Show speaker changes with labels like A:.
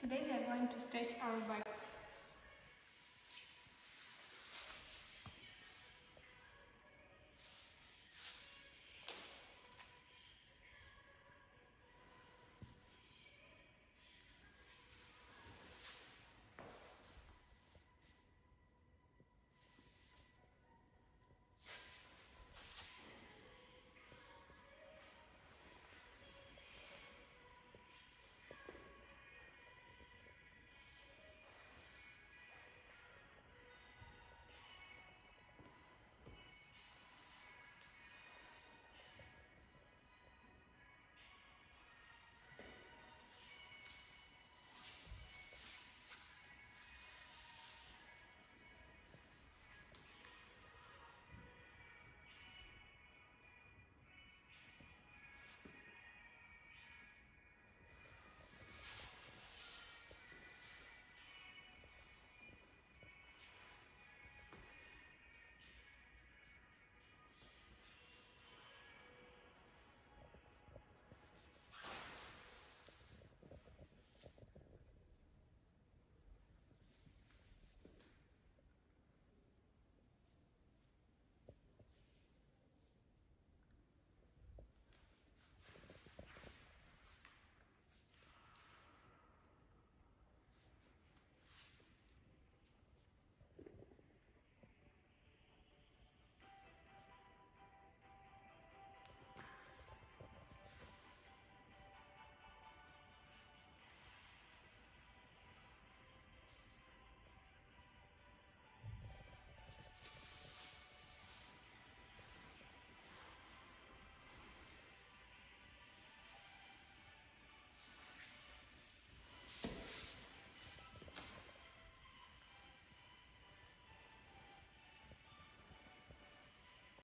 A: Today we are going to stretch our back.